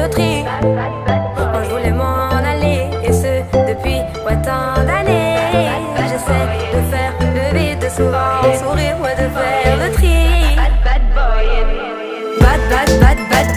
Quand je voulais m'en aller, et ce depuis ouais, tant d'années. J'essaie de faire le vide, souvent sourire moi de faire le tri. Bad, bad, bad, bad, bad.